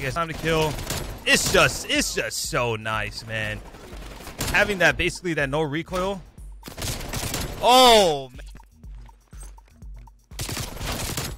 I guess time to kill. It's just, it's just so nice, man. Having that, basically, that no recoil. Oh, man.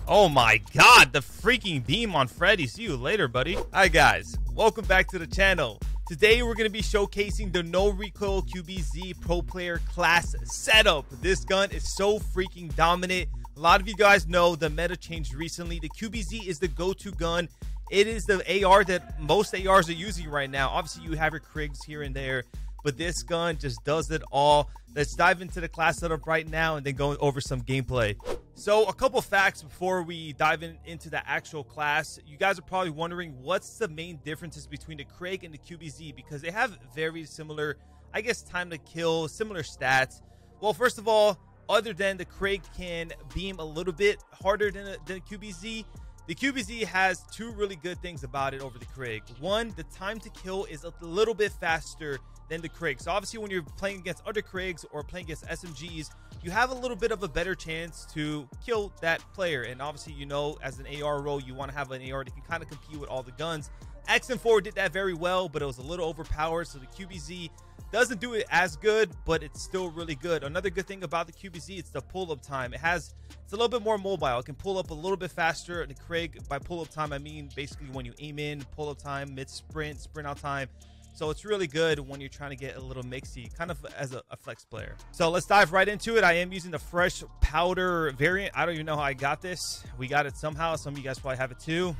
Oh my god, the freaking beam on Freddy. See you later, buddy. Hi guys, welcome back to the channel. Today we're going to be showcasing the no recoil QBZ pro player class setup. This gun is so freaking dominant. A lot of you guys know the meta changed recently. The QBZ is the go-to gun. It is the AR that most ARs are using right now. Obviously, you have your Krigs here and there, but this gun just does it all. Let's dive into the class setup right now and then go over some gameplay. So a couple facts before we dive in, into the actual class. You guys are probably wondering what's the main differences between the Krig and the QBZ because they have very similar, I guess, time to kill, similar stats. Well, first of all, other than the Krig can beam a little bit harder than, the QBZ, the QBZ has two really good things about it over the Krig. One, the time to kill is a little bit faster than the Krig. So obviously when you're playing against other Krigs or playing against SMGs, you have a little bit of a better chance to kill that player. And obviously, you know, as an AR role, you want to have an AR that can kind of compete with all the guns. XM4 did that very well, but it was a little overpowered. So the QBZ doesn't do it as good, but it's still really good. Another good thing about the QBZ, it's the pull-up time. It has, it's a little bit more mobile. It can pull up a little bit faster. The Krig, by pull-up time, I mean basically when you aim in, pull-up time, mid-sprint, sprint out time. So it's really good when you're trying to get a little mixy, kind of as a, a, flex player. So let's dive right into it. I am using the fresh powder variant. I don't even know how I got this. We got it somehow. Some of you guys probably have it too.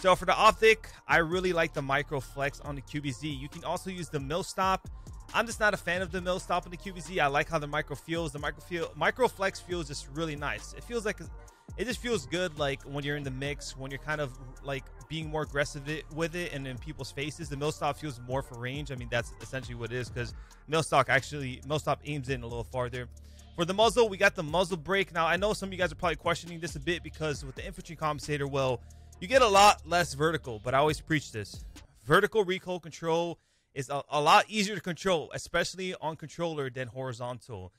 So for the optic, I really like the Microflex on the QBZ. You can also use the Millstop. I'm just not a fan of the Millstop on the QBZ. I like how the micro feels. The micro feel, Microflex feels just really nice. It feels like it just feels good like when you're in the mix when you're kind of like being more aggressive with it and in people's faces the Millstop feels more for range i mean that's essentially what it is because Millstop actually Millstop aims in a little farther for the muzzle we got the muzzle brake. now i know some of you guys are probably questioning this a bit because with the infantry compensator well you get a lot less vertical but i always preach this vertical recoil control is a, a lot easier to control especially on controller than horizontal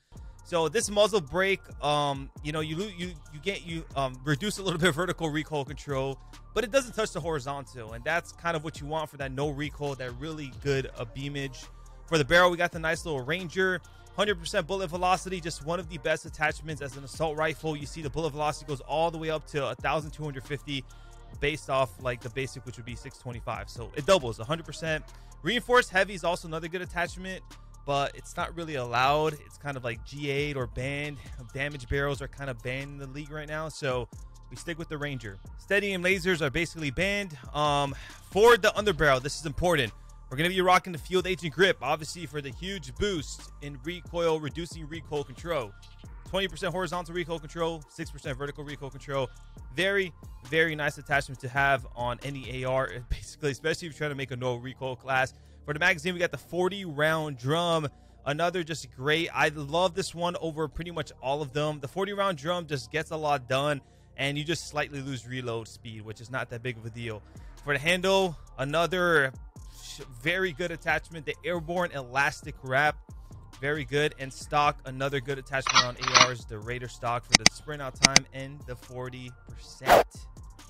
so this muzzle brake, um, you know, you you you get you um, reduce a little bit vertical recoil control, but it doesn't touch the horizontal, and that's kind of what you want for that no recoil, that really good uh, beamage. For the barrel, we got the nice little Ranger, 100% bullet velocity, just one of the best attachments as an assault rifle. You see the bullet velocity goes all the way up to 1,250 based off like the basic, which would be 625. So it doubles 100%. Reinforced heavy is also another good attachment but it's not really allowed. It's kind of like GA or banned. Damage barrels are kind of banned in the league right now, so we stick with the Ranger. Steady aim lasers are basically banned. Um, for the underbarrel, this is important. We're going to be rocking the field agent grip, obviously for the huge boost in recoil, reducing recoil control. 20% horizontal recoil control, 6% vertical recoil control. Very, very nice attachment to have on any AR, basically, especially if you're trying to make a no recoil class. For the magazine, we got the 40 round drum. Another just great. I love this one over pretty much all of them. The 40 round drum just gets a lot done, and you just slightly lose reload speed, which is not that big of a deal. For the handle, another very good attachment. The airborne elastic wrap, very good. And stock, another good attachment on ARs. The Raider stock for the sprint out time and the 40%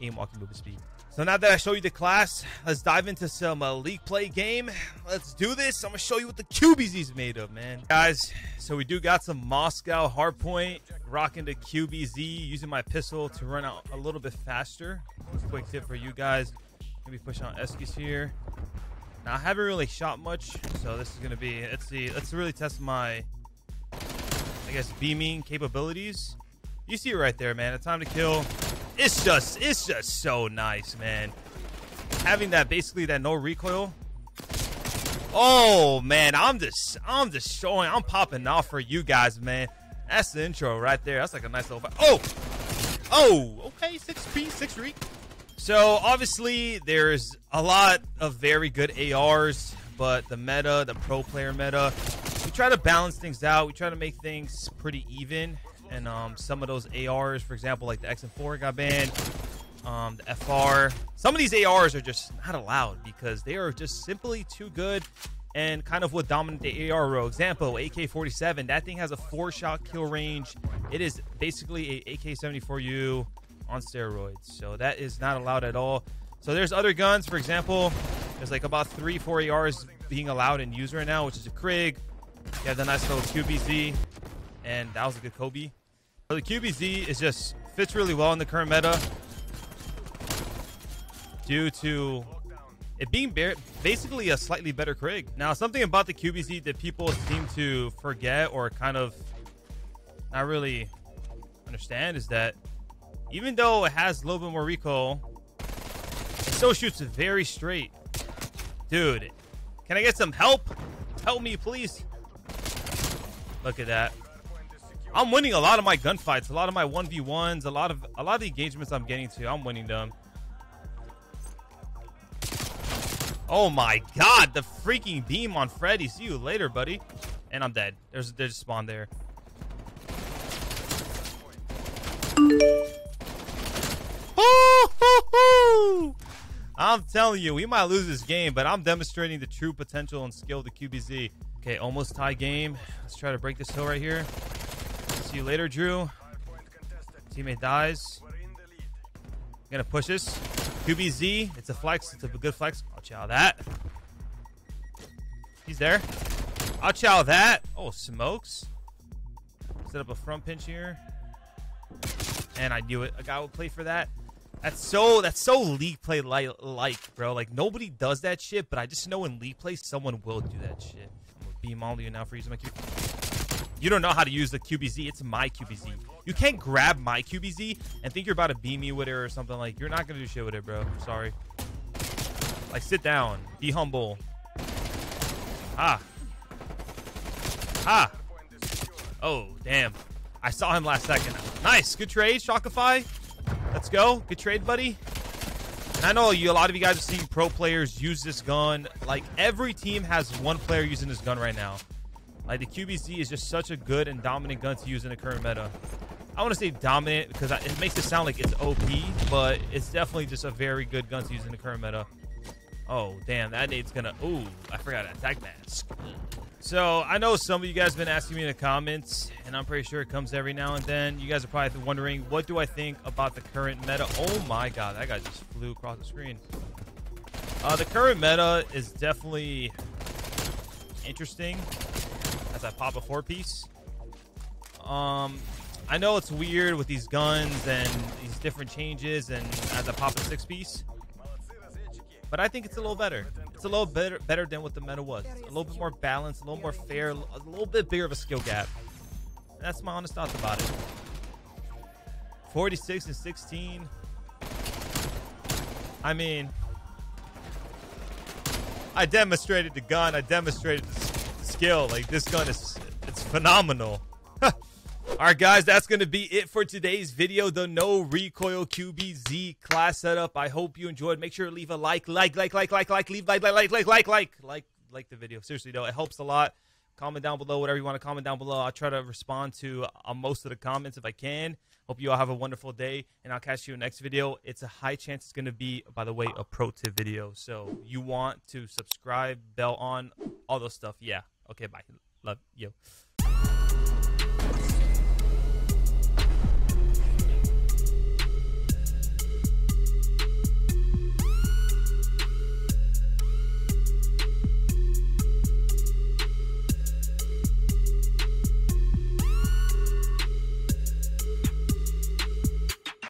aim walking movement speed. So now that I show you the class, let's dive into some uh, league play game. Let's do this. I'm gonna show you what the QBZ is made of, man. Guys, so we do got some Moscow hardpoint, rocking the QBZ, using my pistol to run out a little bit faster. Quick tip for you guys. Maybe push on Eskies here. Now I haven't really shot much, so this is gonna be. Let's see. Let's really test my, I guess, beaming capabilities. You see it right there, man. It's time to kill it's just it's just so nice, man. Having that basically that no recoil. Oh man, I'm just I'm just showing I'm popping off for you guys, man. That's the intro right there. That's like a nice little Oh! Oh, okay, six P, six reek. So obviously there's a lot of very good ARs, but the meta, the pro player meta, we try to balance things out. We try to make things pretty even and um, some of those ARs, for example, like the XM4 got banned, um, the FR. Some of these ARs are just not allowed because they are just simply too good and kind of what dominate the AR row. Example, AK-47. That thing has a four-shot kill range. It is basically a AK-74U on steroids. So that is not allowed at all. So there's other guns. For example, there's like about three, four ARs being allowed in use right now, which is a Krig. You have the nice little QBZ, and that was a good Kobe. So the QBZ is just fits really well in the current meta due to it being basically a slightly better Krig. Now, something about the QBZ that people seem to forget or kind of not really understand is that even though it has a little bit more recoil, it still shoots very straight. Dude, can I get some help? Help me, please. Look at that. I'm winning a lot of my gunfights, a lot of my 1v1s, a lot of a lot of the engagements I'm getting to, I'm winning them. Oh my god, the freaking beam on Freddy. See you later, buddy. And I'm dead. There's there's a spawn there. I'm telling you, we might lose this game, but I'm demonstrating the true potential and skill of the QBZ. Okay, almost tie game. Let's try to break this hill right here. See you later, Drew. Teammate dies. Gonna push this. QBZ. It's a flex. It's a good flex. I'll chow that. He's there. I'll chow that. Oh, smokes. Set up a front pinch here. And I knew it. A guy would play for that. That's so that's so league play like, like, bro. Like nobody does that shit, but I just know in league play someone will do that shit. I'm gonna beam all you now for using my QBZ. You don't know how to use the QBZ. It's my QBZ. You can't grab my QBZ and think you're about to beam me with it or something. Like you're not gonna do shit with it, bro. I'm Sorry. Like sit down. Be humble. Ah. Ah. Oh, damn. I saw him last second. Nice. Good trade, Shockify. Let's go. Good trade, buddy. And I know you, a lot of you guys are seeing pro players use this gun. Like, every team has one player using this gun right now. Like, the QBZ is just such a good and dominant gun to use in the current meta. I want to say dominant because it makes it sound like it's OP, but it's definitely just a very good gun to use in the current meta. Oh, damn. That nade's going to... Ooh, I forgot to attack mask. So I know some of you guys have been asking me in the comments, and I'm pretty sure it comes every now and then. You guys are probably wondering, what do I think about the current meta? Oh my god, that guy just flew across the screen. Uh, the current meta is definitely interesting as I pop a four piece. Um, I know it's weird with these guns and these different changes, and as I pop a six piece, but I think it's a little better. It's a little better better than what the meta was. A little bit more balanced, a little more fair, a little bit bigger of a skill gap. That's my honest thoughts about it. 46 and 16. I mean, I demonstrated the gun. I demonstrated the skill. Like this gun is, it's phenomenal. All right, guys, that's going to be it for today's video. The no recoil QBZ class setup. I hope you enjoyed. Make sure to leave a like, like, like, like, like, like, leave like, like, like, like, like, like, like, like the video. Seriously, though, it helps a lot. Comment down below whatever you want to comment down below. I'll try to respond to uh, most of the comments if I can. Hope you all have a wonderful day, and I'll catch you in the next video. It's a high chance it's going to be, by the way, a pro tip video. So you want to subscribe, bell on, all those stuff. Yeah. Okay, bye. Love you.